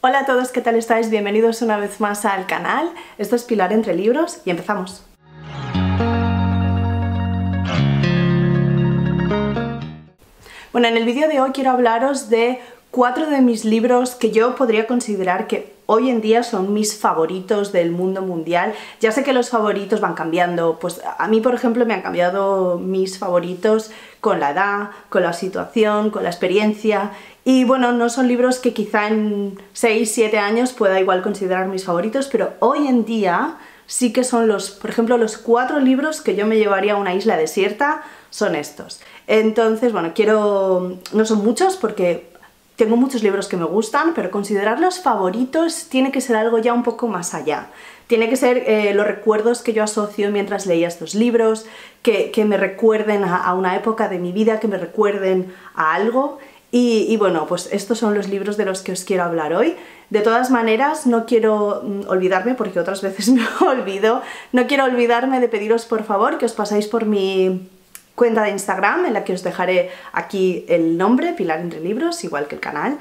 Hola a todos, ¿qué tal estáis? Bienvenidos una vez más al canal. Esto es Pilar Entre Libros y empezamos. Bueno, en el vídeo de hoy quiero hablaros de cuatro de mis libros que yo podría considerar que hoy en día son mis favoritos del mundo mundial. Ya sé que los favoritos van cambiando, pues a mí por ejemplo me han cambiado mis favoritos con la edad, con la situación, con la experiencia y bueno, no son libros que quizá en 6, 7 años pueda igual considerar mis favoritos, pero hoy en día sí que son los, por ejemplo, los cuatro libros que yo me llevaría a una isla desierta son estos. Entonces, bueno, quiero... no son muchos porque tengo muchos libros que me gustan, pero considerarlos favoritos tiene que ser algo ya un poco más allá. Tiene que ser eh, los recuerdos que yo asocio mientras leía estos libros, que, me recuerden a, una época de mi vida, que me recuerden a algo. Y, y, bueno, pues estos son los libros de los que os quiero hablar hoy. De todas maneras, no quiero mm, olvidarme, porque otras veces me olvido, no quiero olvidarme de pediros por favor que os pasáis por mi cuenta de Instagram en la que os dejaré aquí el nombre, Pilar Entre Libros, igual que el canal,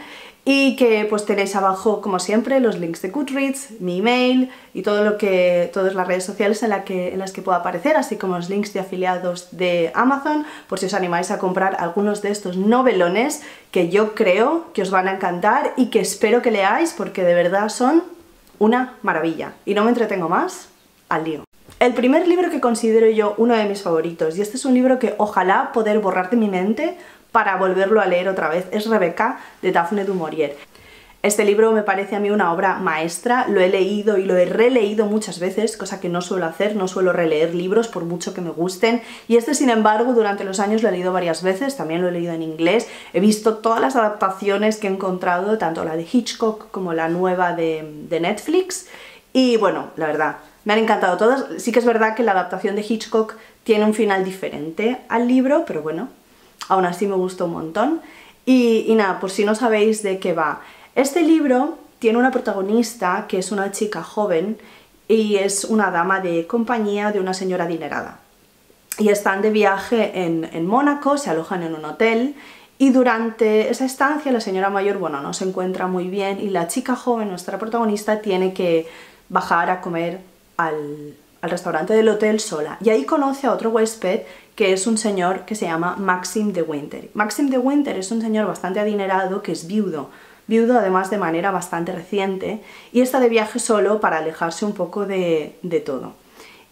y que pues tenéis abajo, como siempre, los links de Goodreads, mi email y todo lo que, todas las redes sociales en, la que, en las que puedo aparecer, así como los links de afiliados de Amazon, por si os animáis a comprar algunos de estos novelones que yo creo que os van a encantar y que espero que leáis porque de verdad son una maravilla. Y no me entretengo más, al lío. El primer libro que considero yo uno de mis favoritos, y este es un libro que ojalá poder borrar de mi mente para volverlo a leer otra vez, es Rebeca de Daphne du Maurier. Este libro me parece a mí una obra maestra, lo he leído y lo he releído muchas veces, cosa que no suelo hacer, no suelo releer libros por mucho que me gusten, y este sin embargo durante los años lo he leído varias veces, también lo he leído en inglés, he visto todas las adaptaciones que he encontrado, tanto la de Hitchcock como la nueva de, de Netflix, y bueno, la verdad, me han encantado todas. Sí que es verdad que la adaptación de Hitchcock tiene un final diferente al libro, pero bueno, aún así me gustó un montón. Y, nada, por si no sabéis de qué va. Este libro tiene una protagonista que es una chica joven y es una dama de compañía de una señora adinerada. Y están de viaje en, en Mónaco, se alojan en un hotel y durante esa estancia la señora mayor, bueno, no se encuentra muy bien y la chica joven, nuestra protagonista, tiene que bajar a comer al, restaurante del hotel sola y ahí conoce a otro huésped que es un señor que se llama Maxim de Winter. Maxim de Winter es un señor bastante adinerado que es viudo, viudo además de manera bastante reciente y está de viaje solo para alejarse un poco de, todo.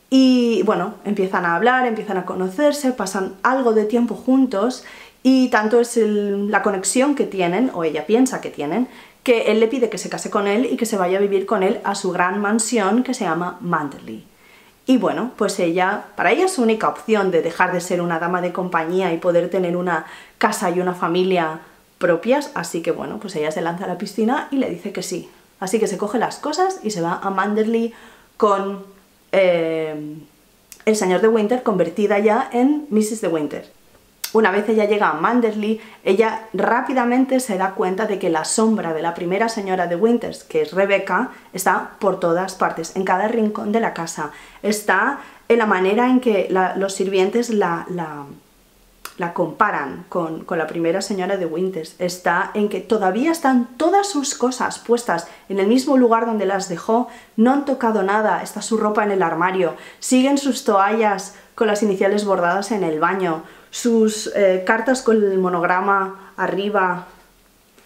Y bueno, empiezan a hablar, empiezan a conocerse, pasan algo de tiempo juntos y tanto es la conexión que tienen, o ella piensa que tienen, que él le pide que se case con él y que se vaya a vivir con él a su gran mansión que se llama Manderley. Y bueno, pues ella, para ella es su única opción de dejar de ser una dama de compañía y poder tener una casa y una familia propias, así que bueno, pues ella se lanza a la piscina y le dice que sí. Así que se coge las cosas y se va a Manderley con eh, el señor de Winter convertida ya en Mrs. de Winter. Una vez ella llega a Manderley, ella rápidamente se da cuenta de que la sombra de la primera señora de Winters, que es Rebecca, está por todas partes, en cada rincón de la casa. Está en la manera en que los sirvientes la, la, comparan con, con, la primera señora de Winters. Está en que todavía están todas sus cosas puestas en el mismo lugar donde las dejó, no han tocado nada, está su ropa en el armario, siguen sus toallas con las iniciales bordadas en el baño, sus eh, cartas con el monograma arriba,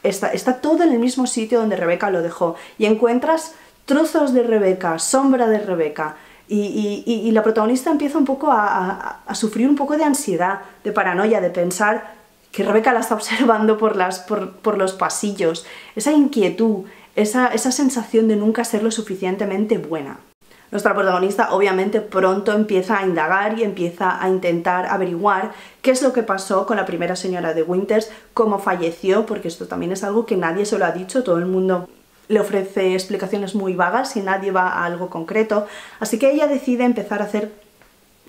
está, está todo en el mismo sitio donde Rebeca lo dejó. Y encuentras trozos de Rebeca, sombra de Rebeca, y, la protagonista empieza un poco a, sufrir un poco de ansiedad, de paranoia, de pensar que Rebeca la está observando por, las, por, los pasillos, esa inquietud, esa, esa sensación de nunca ser lo suficientemente buena. Nuestra protagonista obviamente pronto empieza a indagar y empieza a intentar averiguar qué es lo que pasó con la primera señora de Winters, cómo falleció, porque esto también es algo que nadie se lo ha dicho, todo el mundo le ofrece explicaciones muy vagas y nadie va a algo concreto, así que ella decide empezar a hacer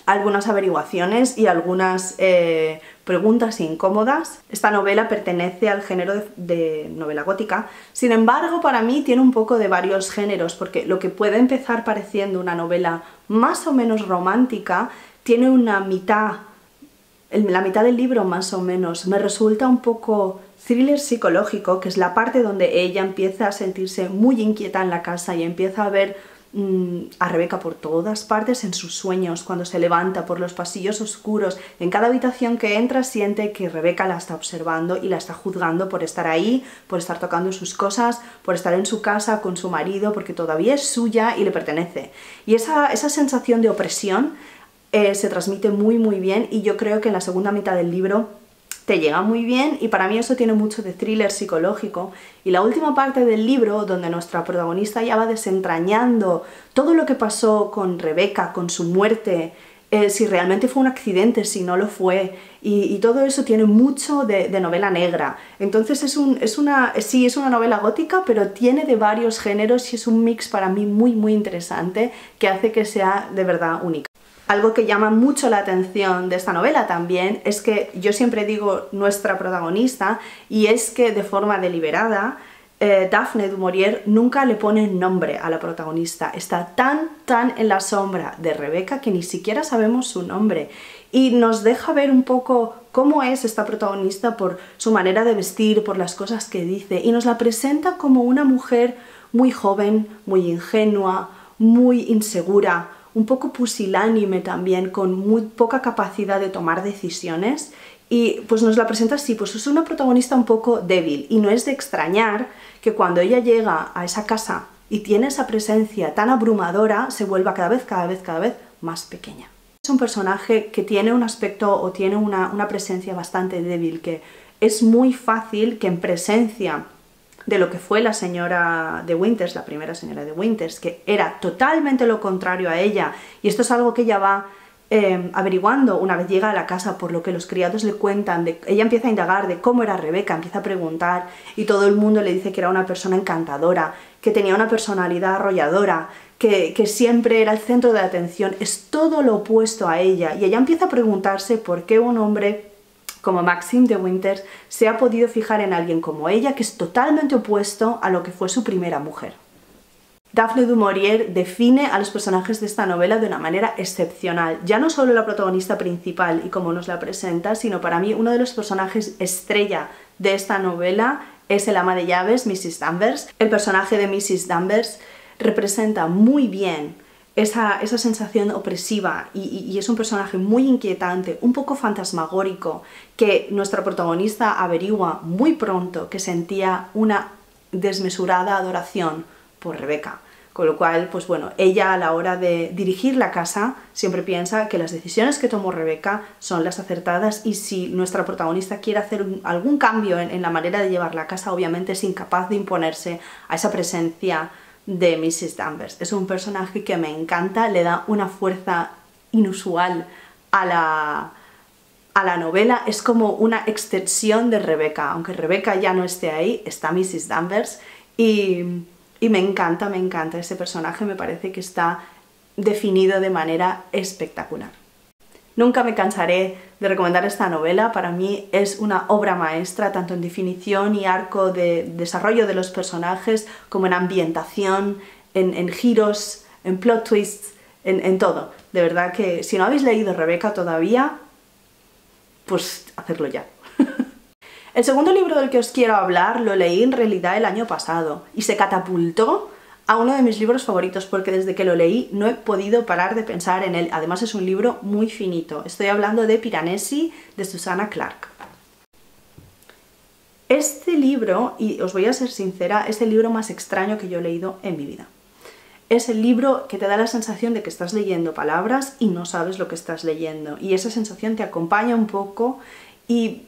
algunas averiguaciones y algunas eh, preguntas incómodas. Esta novela pertenece al género de, novela gótica, sin embargo para mí tiene un poco de varios géneros, porque lo que puede empezar pareciendo una novela más o menos romántica, tiene una mitad la mitad del libro más o menos, me resulta un poco thriller psicológico, que es la parte donde ella empieza a sentirse muy inquieta en la casa y empieza a ver a Rebeca por todas partes en sus sueños, cuando se levanta por los pasillos oscuros. En cada habitación que entra siente que Rebeca la está observando y la está juzgando por estar ahí, por estar tocando sus cosas, por estar en su casa con su marido, porque todavía es suya y le pertenece. Y esa, esa sensación de opresión eh, se transmite muy muy bien y yo creo que en la segunda mitad del libro te llega muy bien y para mí eso tiene mucho de thriller psicológico. Y la última parte del libro, donde nuestra protagonista ya va desentrañando todo lo que pasó con Rebeca, con su muerte, eh, si realmente fue un accidente, si no lo fue, y, todo eso tiene mucho de, novela negra. Entonces es, un, es una, sí, es una novela gótica, pero tiene de varios géneros y es un mix para mí muy muy interesante que hace que sea de verdad única. Algo que llama mucho la atención de esta novela también es que yo siempre digo nuestra protagonista y es que de forma deliberada eh, Daphne du nunca le pone nombre a la protagonista. Está tan, tan en la sombra de Rebeca que ni siquiera sabemos su nombre. Y nos deja ver un poco cómo es esta protagonista por su manera de vestir, por las cosas que dice. Y nos la presenta como una mujer muy joven, muy ingenua, muy insegura, un poco pusilánime también, con muy poca capacidad de tomar decisiones y pues nos la presenta así, pues es una protagonista un poco débil y no es de extrañar que cuando ella llega a esa casa y tiene esa presencia tan abrumadora, se vuelva cada vez, cada vez, cada vez más pequeña. Es un personaje que tiene un aspecto o tiene una, una presencia bastante débil, que es muy fácil que en presencia de lo que fue la señora de Winters, la primera señora de Winters, que era totalmente lo contrario a ella, y esto es algo que ella va em, averiguando una vez llega a la casa por lo que los criados le cuentan, de, ella empieza a indagar de cómo era Rebeca, empieza a preguntar y todo el mundo le dice que era una persona encantadora, que tenía una personalidad arrolladora, que, que siempre era el centro de atención, es todo lo opuesto a ella. Y ella empieza a preguntarse por qué un hombre como Maxime de Winters, se ha podido fijar en alguien como ella que es totalmente opuesto a lo que fue su primera mujer. Daphne du Maurier define a los personajes de esta novela de una manera excepcional, ya no solo la protagonista principal y cómo nos la presenta, sino para mí uno de los personajes estrella de esta novela es el ama de llaves, Mrs. Danvers. El personaje de Mrs. Danvers representa muy bien esa, sensación opresiva y, es un personaje muy inquietante, un poco fantasmagórico, que nuestra protagonista averigua muy pronto que sentía una desmesurada adoración por Rebeca. Con lo cual, pues bueno, ella a la hora de dirigir la casa siempre piensa que las decisiones que tomó Rebeca son las acertadas y si nuestra protagonista quiere hacer algún cambio en, en la manera de llevar la casa, obviamente es incapaz de imponerse a esa presencia de Mrs. Danvers. Es un personaje que me encanta, le da una fuerza inusual a la, a la novela. Es como una extensión de Rebeca. Aunque Rebeca ya no esté ahí, está Mrs. Danvers. Y, y me encanta, me encanta ese personaje. Me parece que está definido de manera espectacular. Nunca me cansaré de recomendar esta novela, para mí es una obra maestra tanto en definición y arco de desarrollo de los personajes como en ambientación, en, giros, en plot twists, en, en todo. De verdad que si no habéis leído Rebeca todavía, pues hacerlo ya. El segundo libro del que os quiero hablar lo leí en realidad el año pasado y se catapultó a uno de mis libros favoritos porque desde que lo leí no he podido parar de pensar en él. Además es un libro muy finito. Estoy hablando de Piranesi de Susana Clark. Este libro, y os voy a ser sincera, es el libro más extraño que yo he leído en mi vida. Es el libro que te da la sensación de que estás leyendo palabras y no sabes lo que estás leyendo. Y esa sensación te acompaña un poco y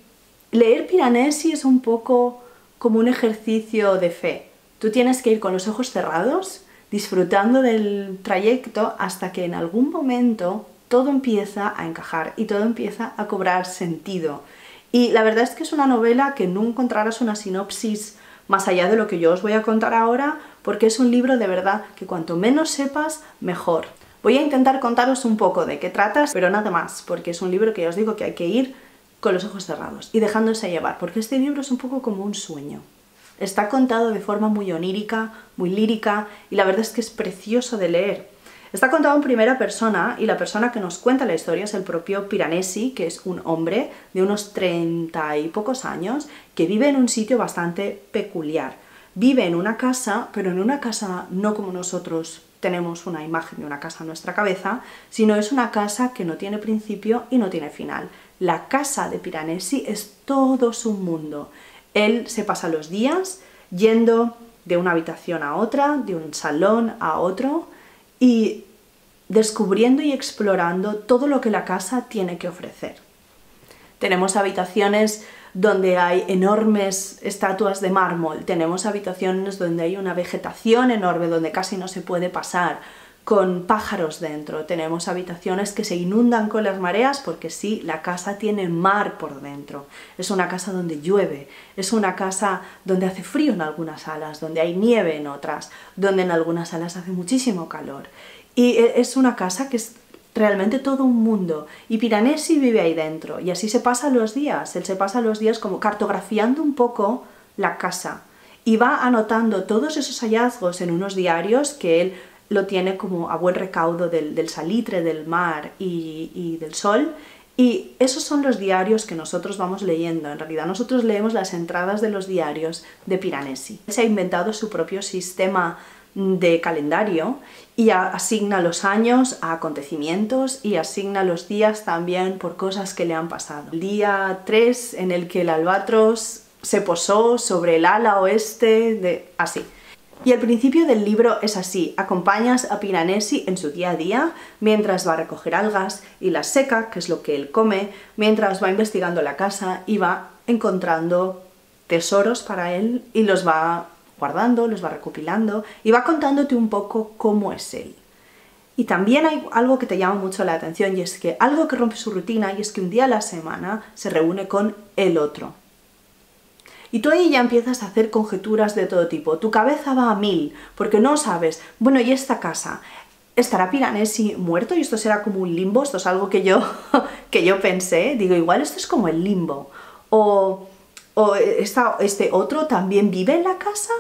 leer Piranesi es un poco como un ejercicio de fe Tú tienes que ir con los ojos cerrados, disfrutando del trayecto hasta que en algún momento todo empieza a encajar y todo empieza a cobrar sentido. Y la verdad es que es una novela que no encontrarás una sinopsis más allá de lo que yo os voy a contar ahora, porque es un libro de verdad que cuanto menos sepas, mejor. Voy a intentar contaros un poco de qué tratas, pero nada más, porque es un libro que ya os digo que hay que ir con los ojos cerrados y dejándose llevar, porque este libro es un poco como un sueño. Está contado de forma muy onírica, muy lírica y la verdad es que es precioso de leer. Está contado en primera persona y la persona que nos cuenta la historia es el propio Piranesi, que es un hombre de unos treinta y pocos años que vive en un sitio bastante peculiar. Vive en una casa, pero en una casa no como nosotros tenemos una imagen de una casa en nuestra cabeza, sino es una casa que no tiene principio y no tiene final. La casa de Piranesi es todo su mundo. Él se pasa los días yendo de una habitación a otra, de un salón a otro y descubriendo y explorando todo lo que la casa tiene que ofrecer. Tenemos habitaciones donde hay enormes estatuas de mármol, tenemos habitaciones donde hay una vegetación enorme, donde casi no se puede pasar, con pájaros dentro, tenemos habitaciones que se inundan con las mareas porque sí, la casa tiene mar por dentro, es una casa donde llueve, es una casa donde hace frío en algunas salas, donde hay nieve en otras, donde en algunas salas hace muchísimo calor. Y e, es una casa que es realmente todo un mundo. Y Piranesi vive ahí dentro. Y así se pasan los días. Él se pasa los días como cartografiando un poco la casa. Y va anotando todos esos hallazgos en unos diarios que él lo tiene como a buen recaudo del, salitre, del mar y, del sol. Y esos son los diarios que nosotros vamos leyendo. En realidad nosotros leemos las entradas de los diarios de Piranesi. Se ha inventado su propio sistema de calendario y asigna los años a acontecimientos y asigna los días también por cosas que le han pasado. El día 3 en el que el albatros se posó sobre el ala oeste de... así. Y el principio del libro es así, acompañas a Piranesi en su día a día, mientras va a recoger algas y las seca, que es lo que él come, mientras va investigando la casa y va encontrando tesoros para él y los va guardando, los va recopilando y va contándote un poco cómo es él. Y también hay algo que te llama mucho la atención y es que algo que rompe su rutina y es que un día a la semana se reúne con el otro. Y tú ahí ya empiezas a hacer conjeturas de todo tipo. Tu cabeza va a mil porque no sabes, bueno, ¿y esta casa? ¿Estará Piranesi muerto y esto será como un limbo? Esto es algo que yo, que yo pensé. Digo, igual esto es como el limbo. O, o este otro también vive en la casa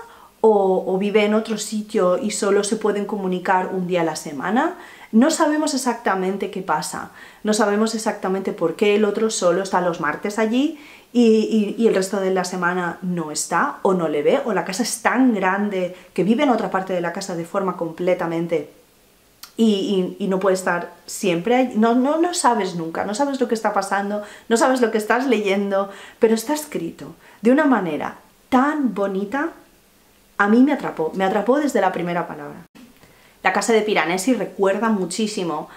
o, vive en otro sitio y solo se pueden comunicar un día a la semana. No sabemos exactamente qué pasa, no sabemos exactamente por qué el otro solo está los martes allí y, el resto de la semana no está o no le ve, o la casa es tan grande que vive en otra parte de la casa de forma completamente y, no puede estar siempre. No, no, no sabes nunca, no sabes lo que está pasando, no sabes lo que estás leyendo, pero está escrito de una manera tan bonita a mí me atrapó, me atrapó desde la primera palabra. La casa de Piranesi recuerda muchísimo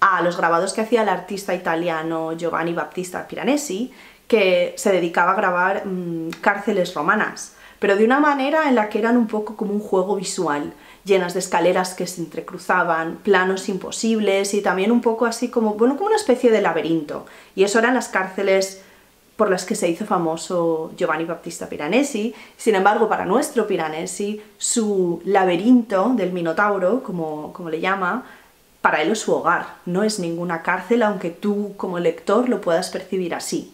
a los grabados que hacía el artista italiano Giovanni Battista Piranesi, que se dedicaba a grabar mm, cárceles romanas, pero de una manera en la que eran un poco como un juego visual, llenas de escaleras que se entrecruzaban, planos imposibles y también un poco así como, bueno, como una especie de laberinto. Y eso eran las cárceles por las que se hizo famoso Giovanni Battista Piranesi. Sin embargo, para nuestro Piranesi, su laberinto del Minotauro, como, como le llama, para él es su hogar, no es ninguna cárcel, aunque tú como lector lo puedas percibir así.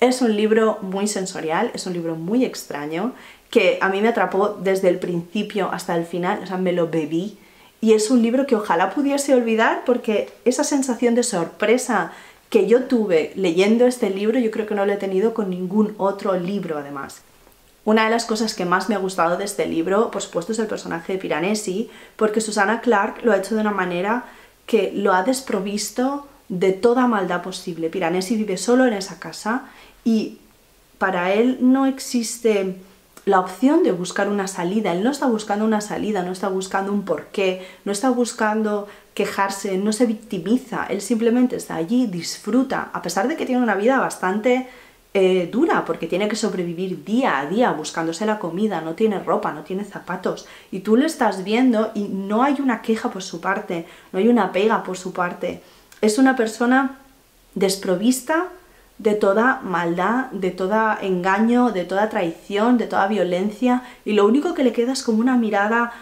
Es un libro muy sensorial, es un libro muy extraño, que a mí me atrapó desde el principio hasta el final, o sea, me lo bebí. Y es un libro que ojalá pudiese olvidar porque esa sensación de sorpresa que yo tuve leyendo este libro, yo creo que no lo he tenido con ningún otro libro además. Una de las cosas que más me ha gustado de este libro, por supuesto, es el personaje de Piranesi, porque Susana Clark lo ha hecho de una manera que lo ha desprovisto de toda maldad posible. Piranesi vive solo en esa casa y para él no existe la opción de buscar una salida. Él no está buscando una salida, no está buscando un porqué, no está buscando quejarse, no se victimiza, él simplemente está allí, disfruta, a pesar de que tiene una vida bastante eh, dura, porque tiene que sobrevivir día a día buscándose la comida, no tiene ropa, no tiene zapatos, y tú le estás viendo y no hay una queja por su parte, no hay una pega por su parte. Es una persona desprovista de toda maldad, de todo engaño, de toda traición, de toda violencia, y lo único que le queda es como una mirada,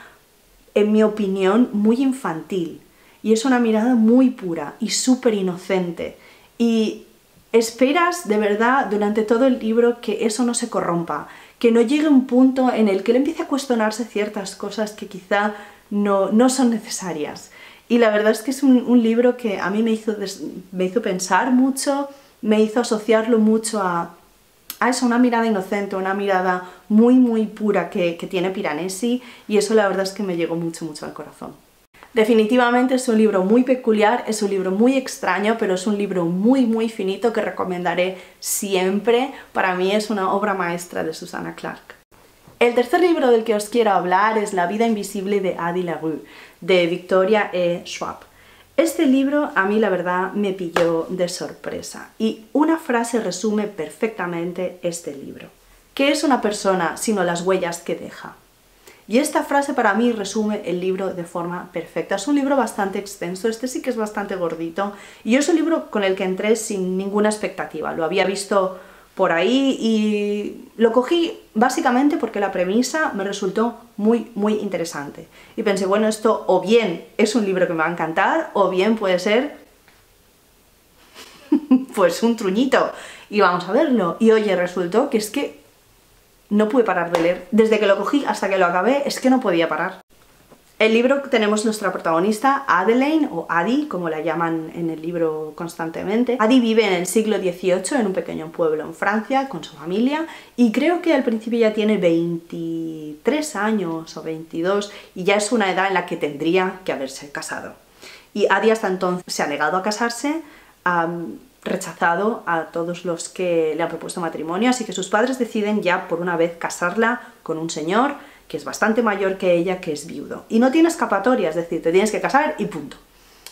en mi opinión, muy infantil y es una mirada muy pura y súper inocente. Y esperas de verdad durante todo el libro que eso no se corrompa, que no llegue un punto en el que él empiece a cuestionarse ciertas cosas que quizá no, no son necesarias. Y la verdad es que es un, libro que a mí me hizo, me hizo pensar mucho, me hizo asociarlo mucho a, a eso, una mirada inocente, una mirada muy muy pura que, tiene Piranesi y eso la verdad es que me llegó mucho mucho al corazón. Definitivamente es un libro muy peculiar, es un libro muy extraño, pero es un libro muy muy finito que recomendaré siempre. Para mí es una obra maestra de Susana Clark. El tercer libro del que os quiero hablar es La vida invisible de Adi LaRue, de Victoria E. Schwab. Este libro a mí la verdad me pilló de sorpresa y una frase resume perfectamente este libro. ¿Qué es una persona sino las huellas que deja? Y esta frase para mí resume el libro de forma perfecta. Es un libro bastante extenso, este sí que es bastante gordito, y es un libro con el que entré sin ninguna expectativa. Lo había visto por ahí y lo cogí básicamente porque la premisa me resultó muy, muy interesante. Y pensé, bueno, esto o bien es un libro que me va a encantar, o bien puede ser pues un truñito. Y vamos a verlo. Y oye, resultó que es que no pude parar de leer. Desde que lo cogí hasta que lo acabé, es que no podía parar. El libro tenemos nuestra protagonista, Adelaine, o Adi, como la llaman en el libro constantemente. Adi vive en el siglo XVIII en un pequeño pueblo en Francia con su familia y creo que al principio ya tiene 23 años o 22 y ya es una edad en la que tendría que haberse casado. Y Adi hasta entonces se ha negado a casarse, rechazado a todos los que le han propuesto matrimonio, así que sus padres deciden ya por una vez casarla con un señor que es bastante mayor que ella, que es viudo. Y no tiene escapatoria, es decir, te tienes que casar y punto.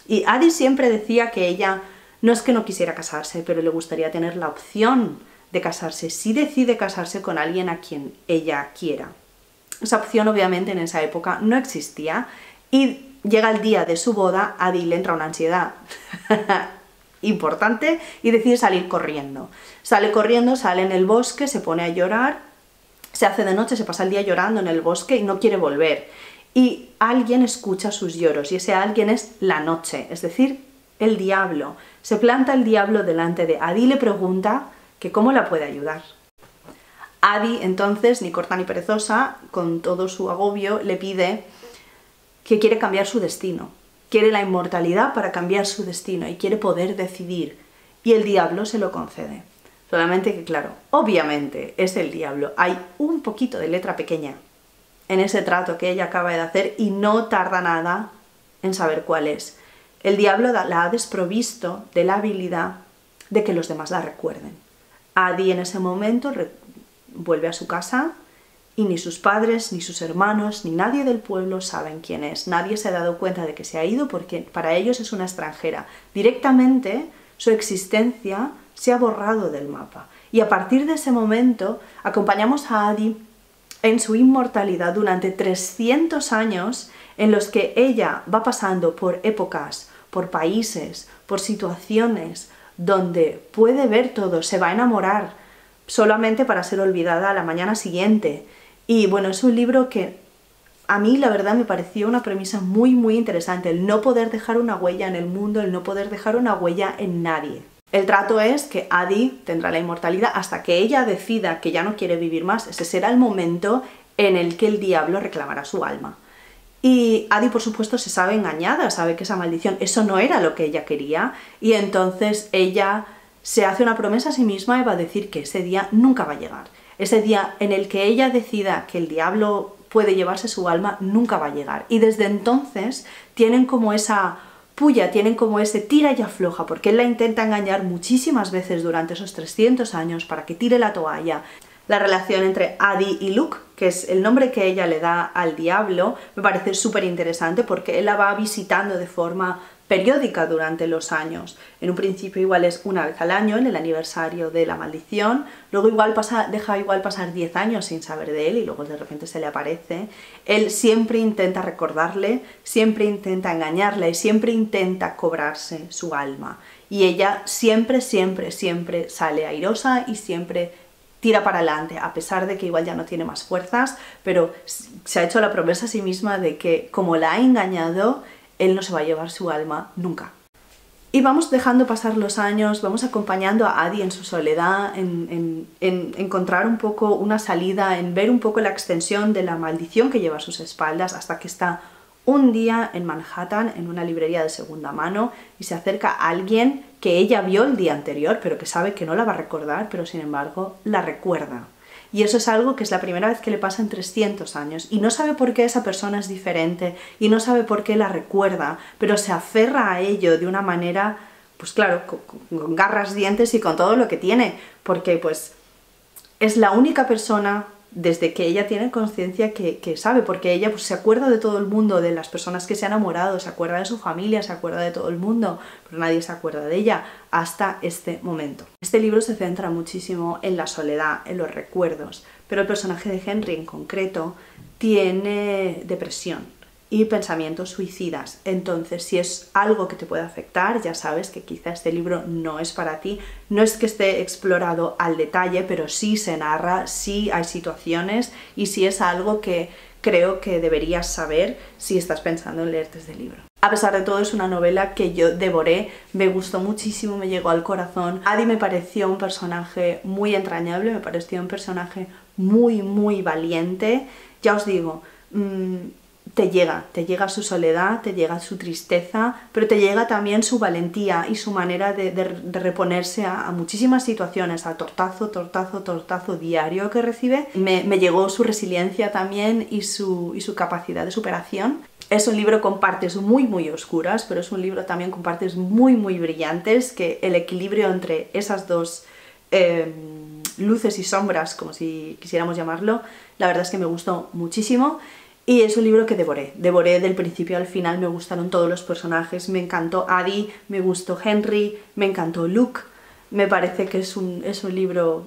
Y Adi siempre decía que ella no es que no quisiera casarse, pero le gustaría tener la opción de casarse si decide casarse con alguien a quien ella quiera. Esa opción obviamente en esa época no existía y llega el día de su boda, Adi le entra una ansiedad importante y decide salir corriendo. Sale corriendo, sale en el bosque, se pone a llorar, se hace de noche, se pasa el día llorando en el bosque y no quiere volver. Y alguien escucha sus lloros y ese alguien es la noche, es decir, el diablo. Se planta el diablo delante de Adi y le pregunta que cómo la puede ayudar. Adi entonces, ni corta ni perezosa, con todo su agobio, le pide que quiere cambiar su destino, quiere la inmortalidad para cambiar su destino y quiere poder decidir. Y el diablo se lo concede. Solamente que, claro, obviamente es el diablo. Hay un poquito de letra pequeña en ese trato que ella acaba de hacer y no tarda nada en saber cuál es. El diablo la ha desprovisto de la habilidad de que los demás la recuerden. Adi en ese momento vuelve a su casa y ni sus padres, ni sus hermanos, ni nadie del pueblo saben quién es. Nadie se ha dado cuenta de que se ha ido porque para ellos es una extranjera. Directamente su existencia se ha borrado del mapa. Y a partir de ese momento acompañamos a Adi en su inmortalidad durante 300 años en los que ella va pasando por épocas, por países, por situaciones donde puede ver todo, se va a enamorar solamente para ser olvidada a la mañana siguiente, y bueno, es un libro que a mí la verdad me pareció una premisa muy muy interesante, el no poder dejar una huella en el mundo, el no poder dejar una huella en nadie. El trato es que Adi tendrá la inmortalidad hasta que ella decida que ya no quiere vivir más. Ese será el momento en el que el diablo reclamará su alma. Y Adi, por supuesto, se sabe engañada, sabe que esa maldición, eso no era lo que ella quería, y entonces ella se hace una promesa a sí misma y va a decir que ese día nunca va a llegar ese día en el que ella decida que el diablo puede llevarse su alma, nunca va a llegar. Y desde entonces tienen como esa puya, tienen como ese tira y afloja, porque él la intenta engañar muchísimas veces durante esos 300 años para que tire la toalla. La relación entre Adi y Luke, que es el nombre que ella le da al diablo, me parece súper interesante porque él la va visitando de forma periódica durante los años. En un principio igual es una vez al año, en el aniversario de la maldición, luego igual pasa, deja igual pasar 10 años sin saber de él y luego de repente se le aparece. Él siempre intenta recordarle, siempre intenta engañarle y siempre intenta cobrarse su alma. Y ella siempre, siempre, siempre sale airosa y siempre tira para adelante, a pesar de que igual ya no tiene más fuerzas, pero se ha hecho la promesa a sí misma de que como la ha engañado, él no se va a llevar su alma nunca. Y vamos dejando pasar los años, vamos acompañando a Adi en su soledad, en, encontrar un poco una salida, en ver un poco la extensión de la maldición que lleva a sus espaldas hasta que está un día en Manhattan, en una librería de segunda mano, y se acerca a alguien que ella vio el día anterior, pero que sabe que no la va a recordar, pero sin embargo la recuerda. Y eso es algo que es la primera vez que le pasa en 300 años. Y no sabe por qué esa persona es diferente y no sabe por qué la recuerda, pero se aferra a ello de una manera, pues claro, con, con garras, dientes y con todo lo que tiene. Porque pues es la única persona desde que ella tiene conciencia que, sabe, porque ella pues, se acuerda de todo el mundo, de las personas que se han enamorado, se acuerda de su familia, se acuerda de todo el mundo, pero nadie se acuerda de ella hasta este momento. Este libro se centra muchísimo en la soledad, en los recuerdos, pero el personaje de Henry en concreto tiene depresión, y pensamientos suicidas. Entonces, si es algo que te puede afectar, ya sabes que quizá este libro no es para ti. No es que esté explorado al detalle, pero sí se narra, sí hay situaciones y sí es algo que creo que deberías saber si estás pensando en leerte este libro. A pesar de todo, es una novela que yo devoré, me gustó muchísimo, me llegó al corazón. Adi me pareció un personaje muy entrañable, me pareció un personaje muy, muy valiente. Ya os digo, mmm, te llega, te llega su soledad, te llega su tristeza, pero te llega también su valentía y su manera de, reponerse a, muchísimas situaciones, a tortazo, tortazo, tortazo diario que recibe. Me, llegó su resiliencia también y su, capacidad de superación. Es un libro con partes muy muy oscuras, pero es un libro también con partes muy muy brillantes, que el equilibrio entre esas dos em, luces y sombras, como si quisiéramos llamarlo, la verdad es que me gustó muchísimo. Y es un libro que devoré, devoré del principio al final, me gustaron todos los personajes, me encantó Adi, me gustó Henry, me encantó Luke, me parece que es un, es un libro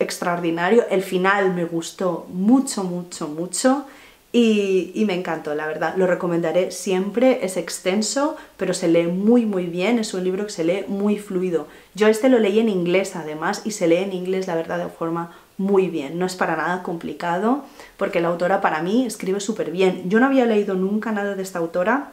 extraordinario, el final me gustó mucho, mucho, mucho. Y, y, me encantó, la verdad, lo recomendaré siempre, es extenso, pero se lee muy muy bien, es un libro que se lee muy fluido. Yo este lo leí en inglés además y se lee en inglés, la verdad, de forma muy bien, no es para nada complicado, porque la autora para mí escribe súper bien. Yo no había leído nunca nada de esta autora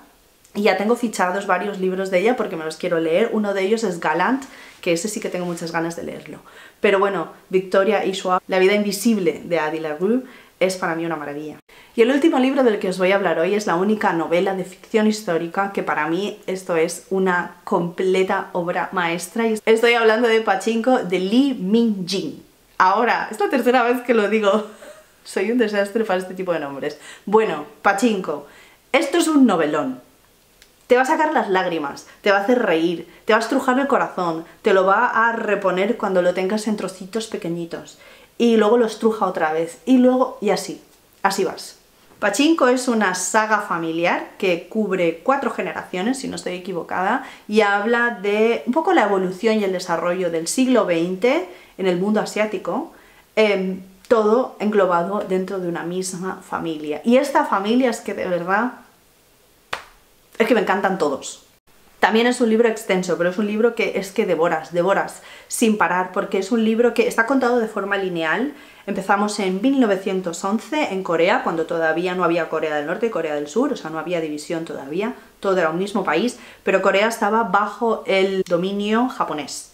y ya tengo fichados varios libros de ella porque me los quiero leer. Uno de ellos es Galant, que ese sí que tengo muchas ganas de leerlo. Pero bueno, Victoria y Schwab, La vida invisible de Adi LaRue, es para mí una maravilla. Y el último libro del que os voy a hablar hoy es la única novela de ficción histórica que para mí esto es una completa obra maestra. Estoy hablando de Pachinko de Lee Min-jin. Ahora, es la tercera vez que lo digo. Soy un desastre para este tipo de nombres. Bueno, Pachinko. Esto es un novelón. Te va a sacar las lágrimas, te va a hacer reír, te va a estrujar el corazón, te lo va a reponer cuando lo tengas en trocitos pequeñitos. Y luego lo estruja otra vez. Y luego, y así. Así vas. Pachinko es una saga familiar que cubre cuatro generaciones, si no estoy equivocada, y habla de un poco la evolución y el desarrollo del siglo XX en el mundo asiático, em, todo englobado dentro de una misma familia. Y esta familia es que de verdad es que me encantan todos. También es un libro extenso, pero es un libro que es que devoras, devoras sin parar, porque es un libro que está contado de forma lineal. Empezamos en 1911 en Corea, cuando todavía no había Corea del Norte y Corea del Sur, o sea, no había división todavía, todo era un mismo país, pero Corea estaba bajo el dominio japonés.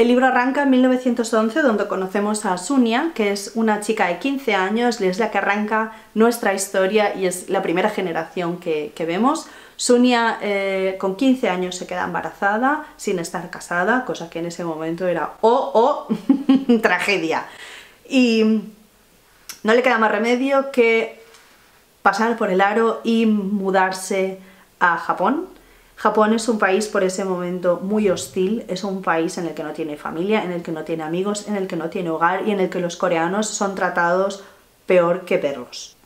El libro arranca en 1911 donde conocemos a Sunia, que es una chica de 15 años, es la que arranca nuestra historia y es la primera generación que, vemos. Sunia eh, con 15 años se queda embarazada sin estar casada, cosa que en ese momento era oh, oh, tragedia. Y no le queda más remedio que pasar por el aro y mudarse a Japón Japón es un país por ese momento muy hostil, es un país en el que no tiene familia, en el que no tiene amigos, en el que no tiene hogar y en el que los coreanos son tratados peor que perros.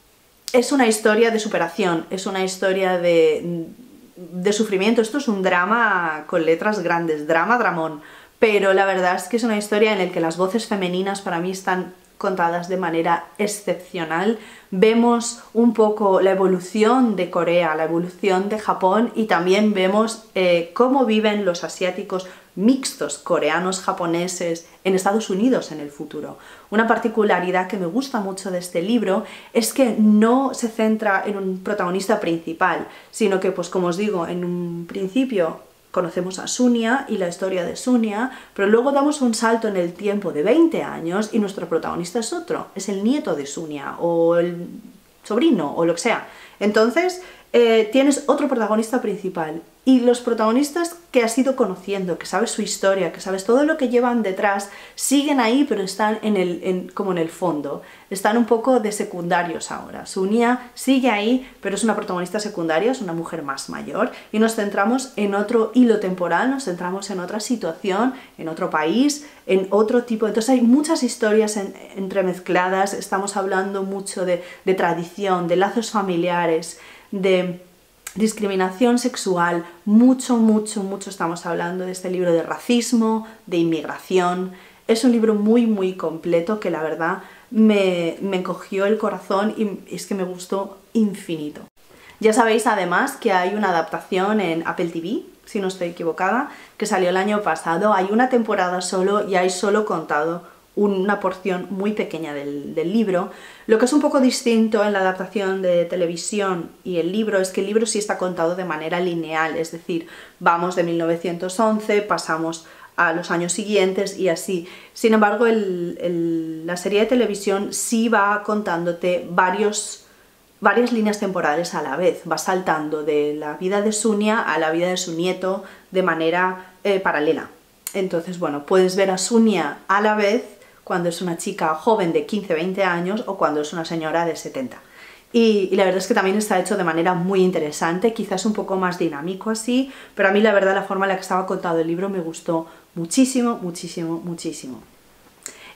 Es una historia de superación, es una historia de, de sufrimiento, esto es un drama con letras grandes, drama, dramón, pero la verdad es que es una historia en la que las voces femeninas para mí están contadas de manera excepcional. Vemos un poco la evolución de Corea, la evolución de Japón y también vemos eh, cómo viven los asiáticos mixtos coreanos japoneses en Estados Unidos en el futuro. Una particularidad que me gusta mucho de este libro es que no se centra en un protagonista principal, sino que, pues como os digo, en un principio conocemos a Sunia y la historia de Sunia, pero luego damos un salto en el tiempo de 20 años y nuestro protagonista es otro, es el nieto de Sunia o el sobrino o lo que sea. Entonces, eh, tienes otro protagonista principal. Y los protagonistas que has ido conociendo, que sabes su historia, que sabes todo lo que llevan detrás, siguen ahí pero están en el, como en el fondo, están un poco de secundarios ahora. Sunia sigue ahí pero es una protagonista secundaria, es una mujer más mayor. Y nos centramos en otro hilo temporal, nos centramos en otra situación, en otro país, en otro tipo. Entonces hay muchas historias entremezcladas, estamos hablando mucho de tradición, de lazos familiares, de discriminación sexual, mucho, mucho, mucho estamos hablando de este libro de racismo, de inmigración. Es un libro muy, muy completo que la verdad me, me encogió el corazón y es que me gustó infinito. Ya sabéis además que hay una adaptación en Apple TV, si no estoy equivocada, que salió el año pasado. Hay una temporada solo y hay solo contado una porción muy pequeña del, libro. Lo que es un poco distinto en la adaptación de televisión y el libro es que el libro sí está contado de manera lineal, es decir, vamos de 1911, pasamos a los años siguientes y así. Sin embargo, la serie de televisión sí va contándote varias líneas temporales a la vez, va saltando de la vida de Sunia a la vida de su nieto de manera eh, paralela. Entonces, bueno, puedes ver a Sunia a la vez cuando es una chica joven de 15-20 años o cuando es una señora de 70. Y, la verdad es que también está hecho de manera muy interesante, quizás un poco más dinámico así, pero a mí la verdad la forma en la que estaba contado el libro me gustó muchísimo, muchísimo, muchísimo.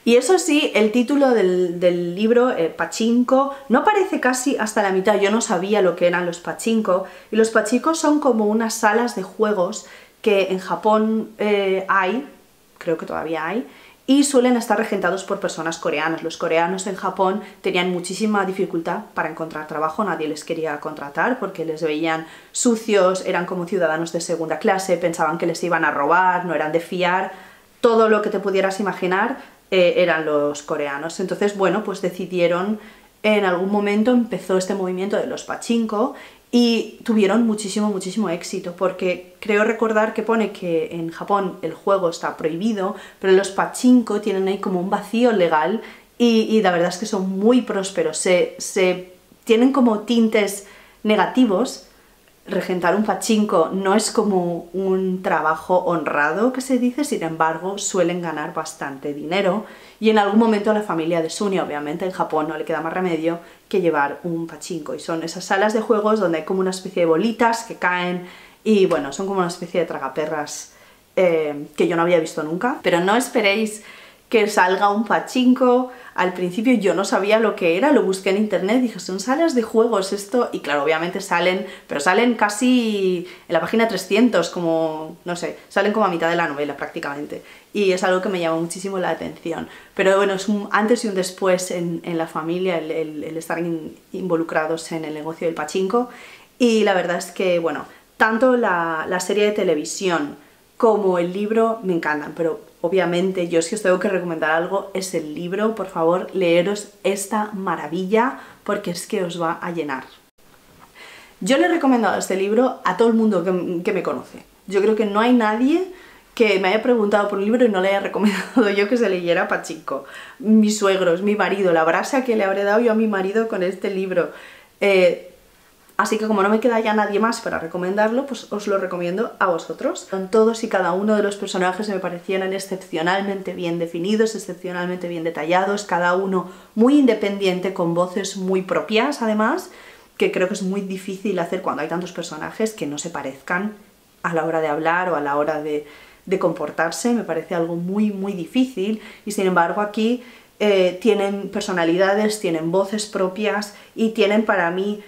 Y eso sí, el título del, libro, eh, Pachinko, no aparece casi hasta la mitad, yo no sabía lo que eran los Pachinko, y los Pachinko son como unas salas de juegos que en Japón eh, hay, creo que todavía hay, y suelen estar regentados por personas coreanas. Los coreanos en Japón tenían muchísima dificultad para encontrar trabajo, nadie les quería contratar porque les veían sucios, eran como ciudadanos de segunda clase, pensaban que les iban a robar, no eran de fiar, todo lo que te pudieras imaginar eh, eran los coreanos. Entonces, bueno, pues decidieron, en algún momento empezó este movimiento de los pachinko y tuvieron muchísimo, muchísimo éxito, porque creo recordar que pone que en Japón el juego está prohibido, pero los pachinko tienen ahí como un vacío legal y, la verdad es que son muy prósperos, se, se tienen como tintes negativos, regentar un pachinko no es como un trabajo honrado que se dice, sin embargo suelen ganar bastante dinero y en algún momento a la familia de Sunia, obviamente en Japón no le queda más remedio que llevar un pachinko y son esas salas de juegos donde hay como una especie de bolitas que caen y bueno, son como una especie de tragaperras eh, que yo no había visto nunca, pero no esperéis que salga un pachinko. Al principio yo no sabía lo que era, lo busqué en internet, dije, son salas de juegos esto, y claro, obviamente salen, pero salen casi en la página 300, como, no sé, salen como a mitad de la novela prácticamente, y es algo que me llamó muchísimo la atención. Pero bueno, es un antes y un después en, la familia, el, estar involucrados en el negocio del pachinko, y la verdad es que, bueno, tanto la, la serie de televisión como el libro me encantan, pero Obviamente, yo si os tengo que recomendar algo es el libro, por favor, leeros esta maravilla porque es que os va a llenar. Yo le he recomendado este libro a todo el mundo que, me conoce. Yo creo que no hay nadie que me haya preguntado por un libro y no le haya recomendado yo que se leyera Pachico. Mis suegros, mi marido, la brasa que le habré dado yo a mi marido con este libro. Eh, Así que como no me queda ya nadie más para recomendarlo, pues os lo recomiendo a vosotros. Todos y cada uno de los personajes me parecieron excepcionalmente bien definidos, excepcionalmente bien detallados, cada uno muy independiente, con voces muy propias además, que creo que es muy difícil hacer cuando hay tantos personajes que no se parezcan a la hora de hablar o a la hora de, comportarse, me parece algo muy muy difícil y sin embargo aquí eh, tienen personalidades, tienen voces propias y tienen para mí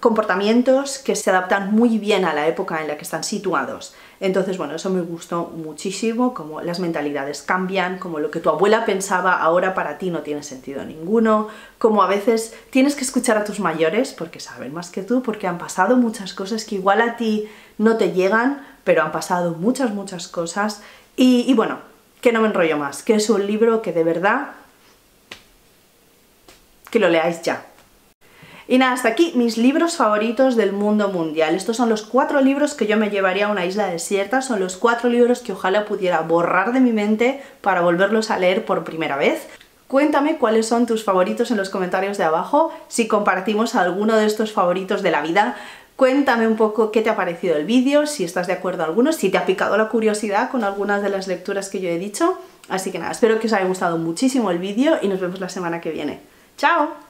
comportamientos que se adaptan muy bien a la época en la que están situados. Entonces, bueno, eso me gustó muchísimo, como las mentalidades cambian, como lo que tu abuela pensaba ahora para ti no tiene sentido ninguno, como a veces tienes que escuchar a tus mayores porque saben más que tú, porque han pasado muchas cosas que igual a ti no te llegan, pero han pasado muchas, muchas cosas. Y, y bueno, que no me enrollo más, que es un libro que de verdad que lo leáis ya. Y nada, hasta aquí mis libros favoritos del mundo mundial. Estos son los cuatro libros que yo me llevaría a una isla desierta, son los cuatro libros que ojalá pudiera borrar de mi mente para volverlos a leer por primera vez. Cuéntame cuáles son tus favoritos en los comentarios de abajo, si compartimos alguno de estos favoritos de la vida. Cuéntame un poco qué te ha parecido el vídeo, si estás de acuerdo en algunos, si te ha picado la curiosidad con algunas de las lecturas que yo he dicho. Así que nada, espero que os haya gustado muchísimo el vídeo y nos vemos la semana que viene. ¡Chao!